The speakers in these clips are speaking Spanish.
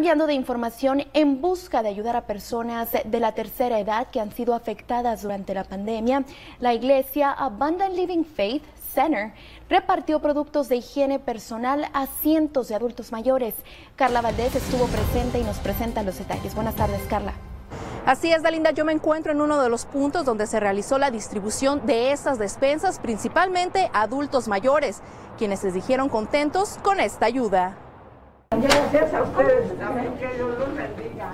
Cambiando de información, en busca de ayudar a personas de la tercera edad que han sido afectadas durante la pandemia, la iglesia Abundant Living Faith Center repartió productos de higiene personal a cientos de adultos mayores. Carla Valdés estuvo presente y nos presenta los detalles. Buenas tardes, Carla. Así es, Dalinda, yo me encuentro en uno de los puntos donde se realizó la distribución de estas despensas, principalmente a adultos mayores, quienes les dijeron contentos con esta ayuda. Gracias a ustedes.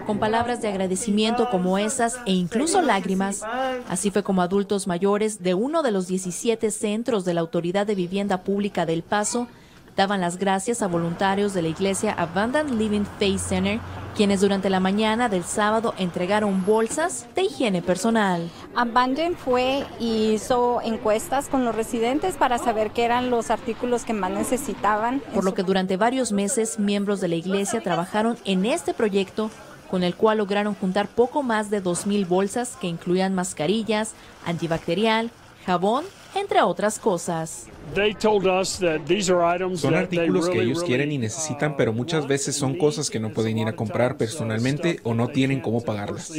Con palabras de agradecimiento como esas e incluso lágrimas, así fue como adultos mayores de uno de los 17 centros de la Autoridad de Vivienda Pública del Paso daban las gracias a voluntarios de la iglesia Abundant Living Faith Center, quienes durante la mañana del sábado entregaron bolsas de higiene personal. Abundant fue y hizo encuestas con los residentes para saber qué eran los artículos que más necesitaban. Por lo que durante varios meses miembros de la iglesia trabajaron en este proyecto con el cual lograron juntar poco más de 2.000 bolsas que incluían mascarillas, antibacterial, jabón, entre otras cosas. Son artículos que ellos quieren y necesitan, pero muchas veces son cosas que no pueden ir a comprar personalmente o no tienen cómo pagarlas.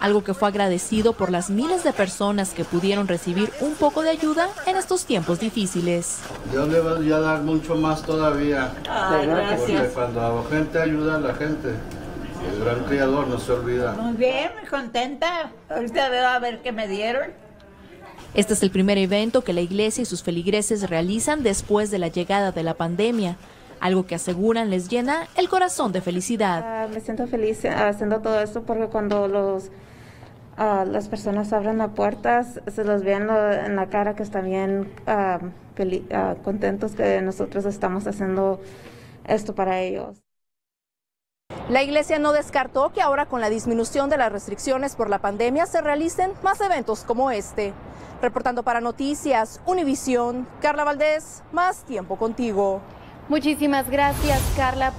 Algo que fue agradecido por las miles de personas que pudieron recibir un poco de ayuda en estos tiempos difíciles. Dios le va a dar mucho más todavía. Porque cuando la gente ayuda a la gente, el gran criador no se olvida. Muy bien, muy contenta. Ahorita veo a ver qué me dieron. Este es el primer evento que la iglesia y sus feligreses realizan después de la llegada de la pandemia, algo que aseguran les llena el corazón de felicidad. Ah, me siento feliz haciendo todo esto porque cuando los ah, las personas abren la puerta, se los ve en, la cara que están bien ah, contentos que nosotros estamos haciendo esto para ellos. La iglesia no descartó que ahora con la disminución de las restricciones por la pandemia se realicen más eventos como este. Reportando para Noticias, Univisión, Carla Valdés, más tiempo contigo. Muchísimas gracias, Carla.